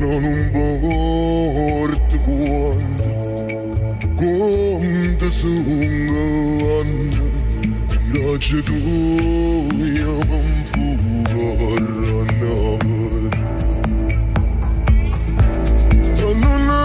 non un bord quant com de sungan Raja doyam fuvaranam Tanuna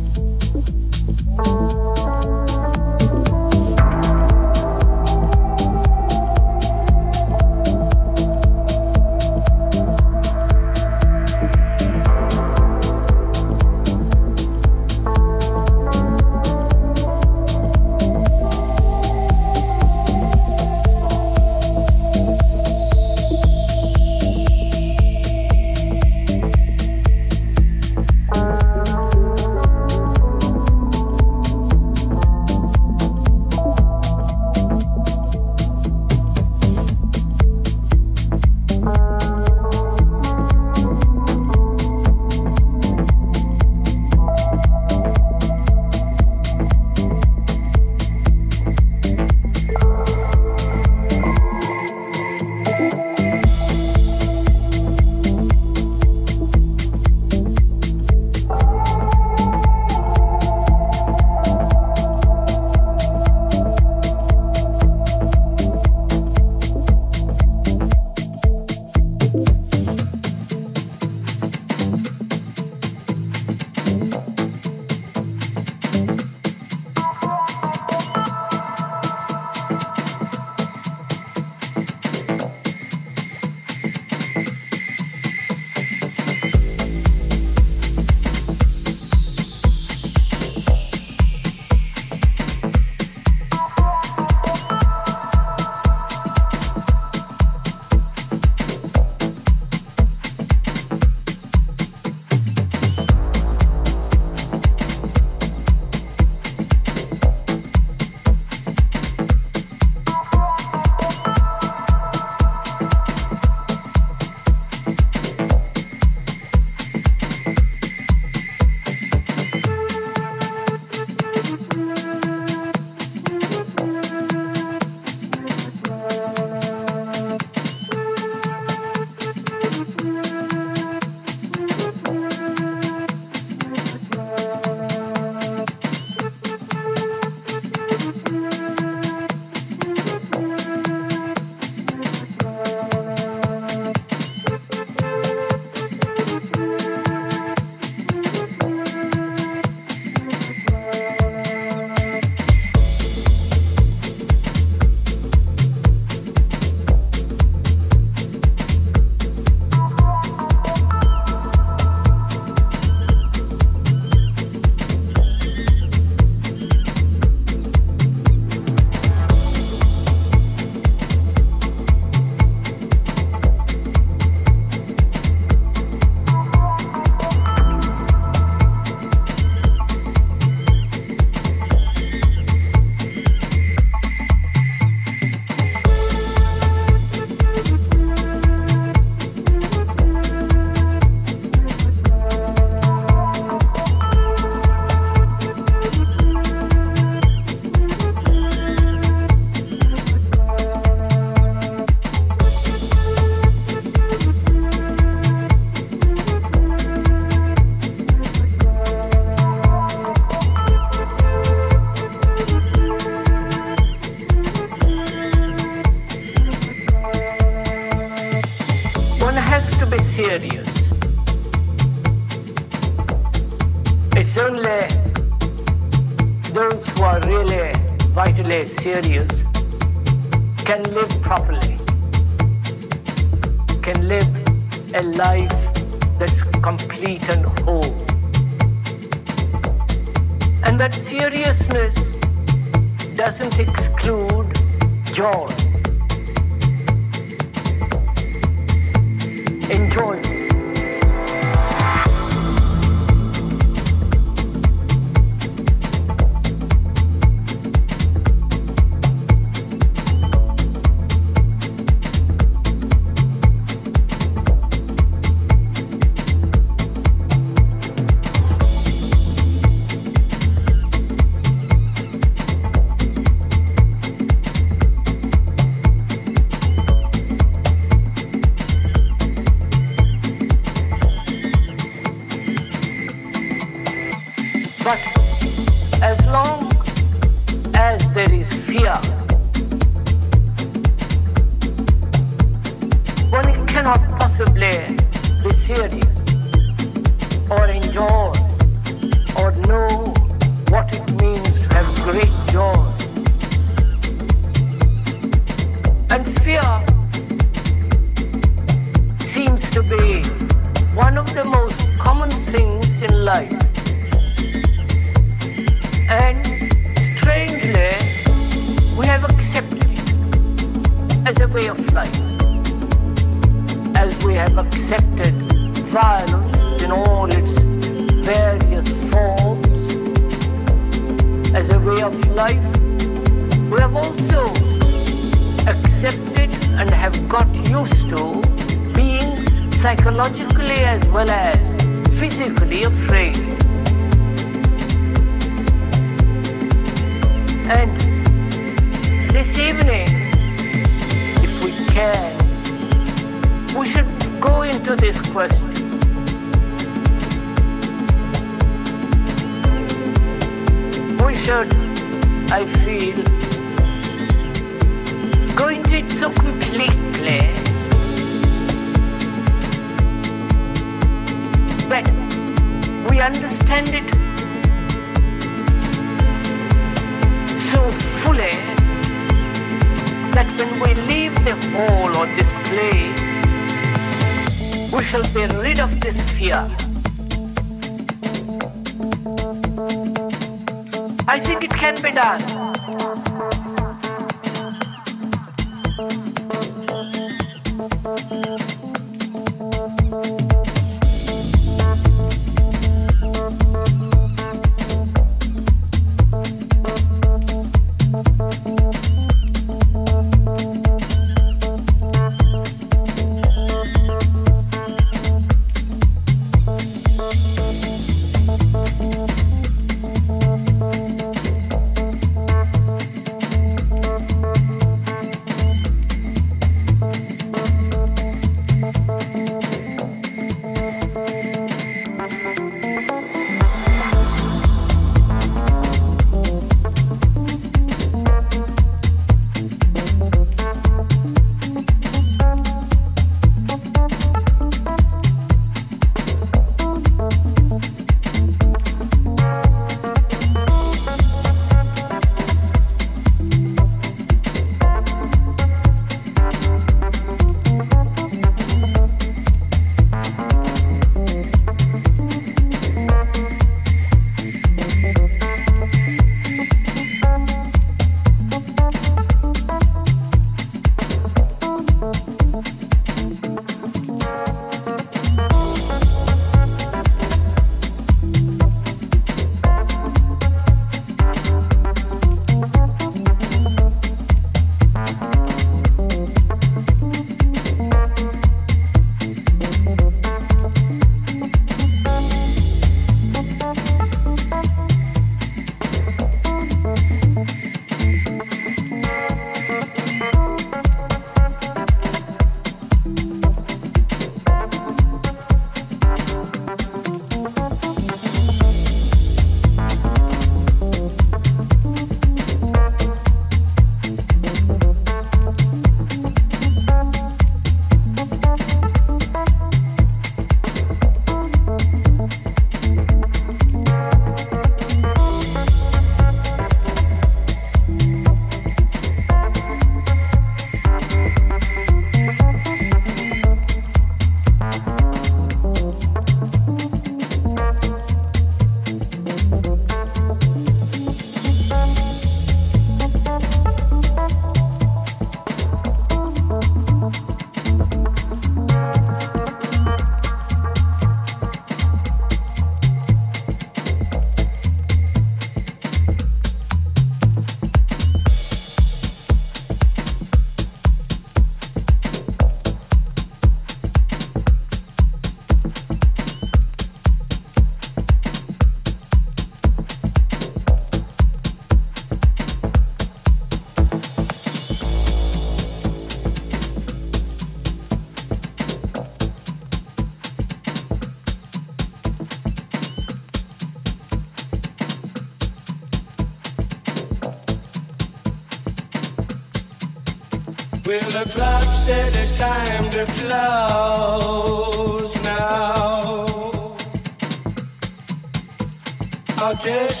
i just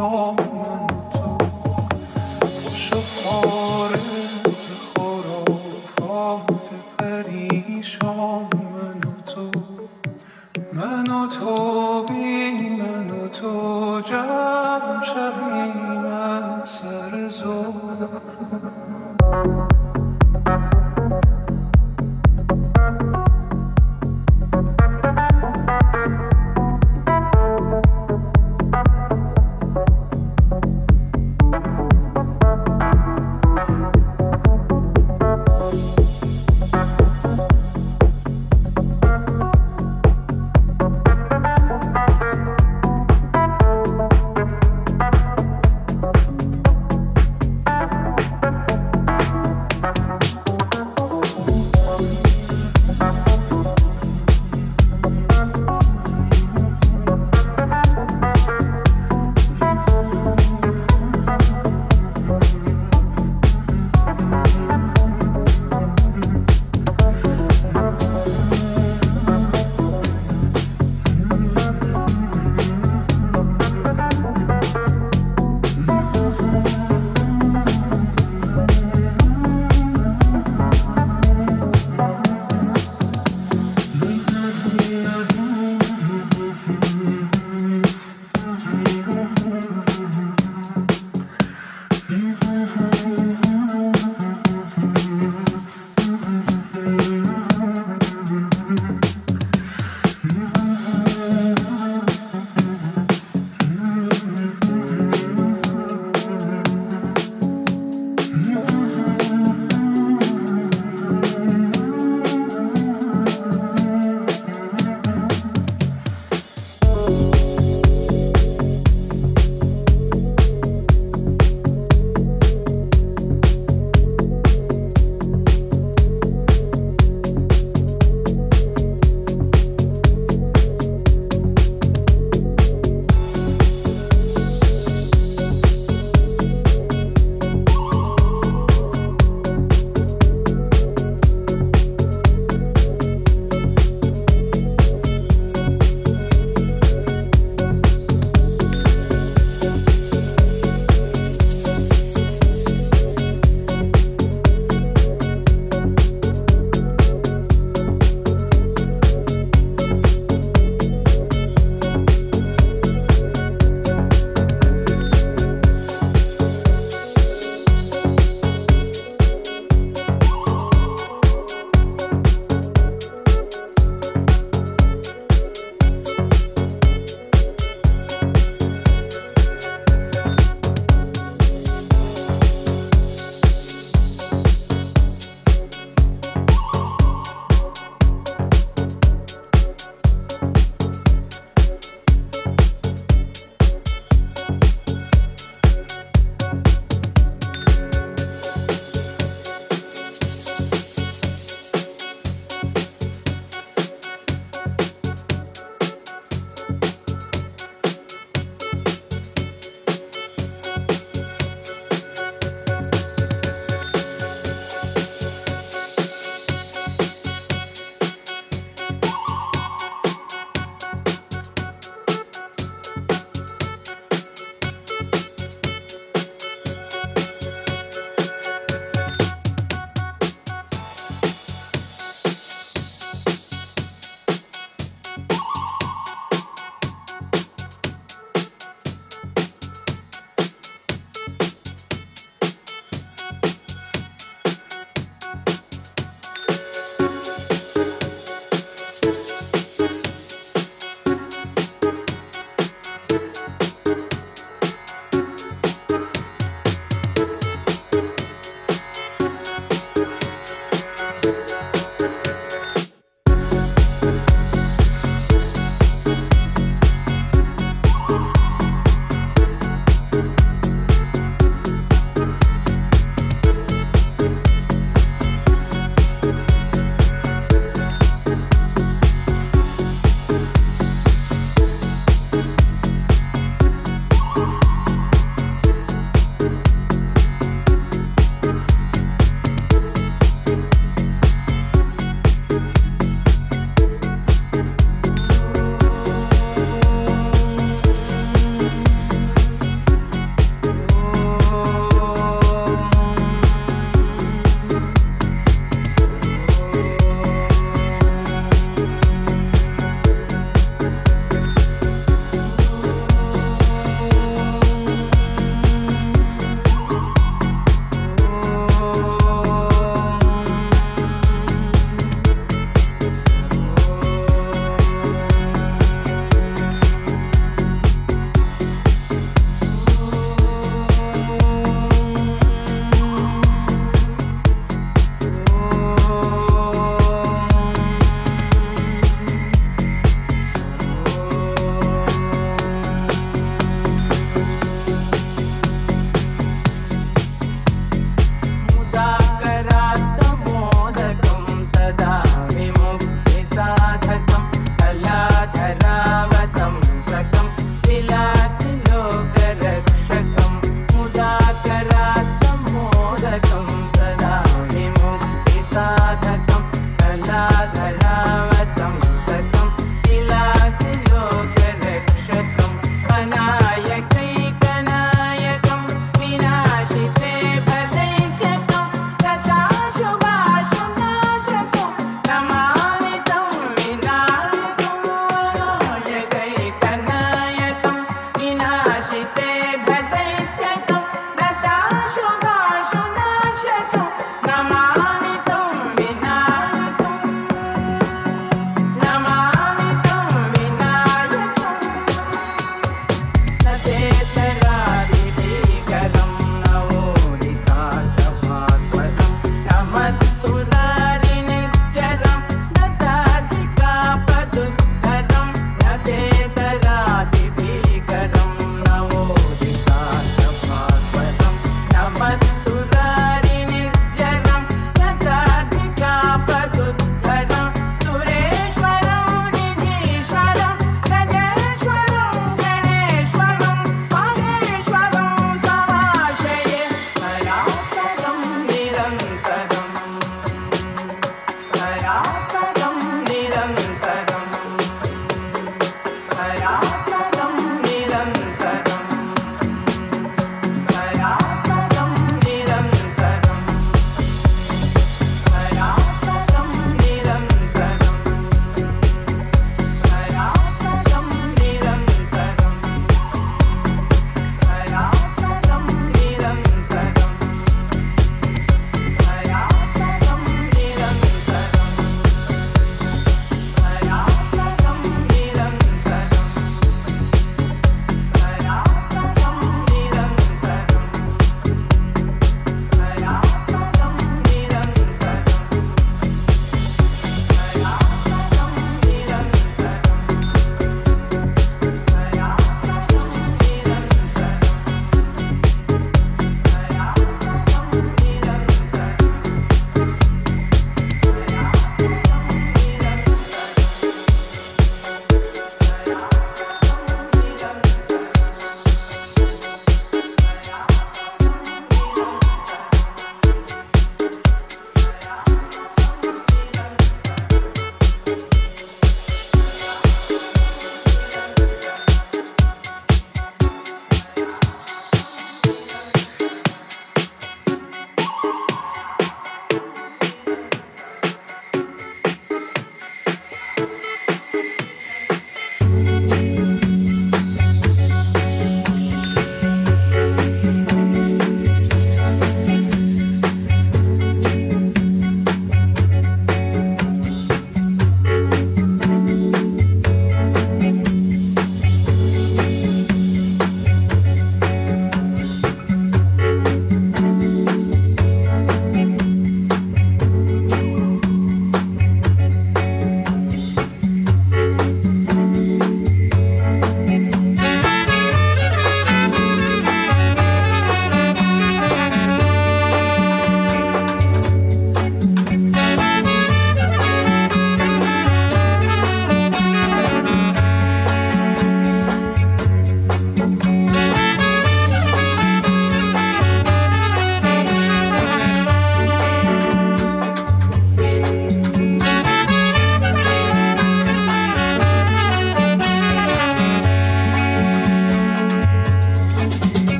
دامن تو خوش پریشان من تو من تو.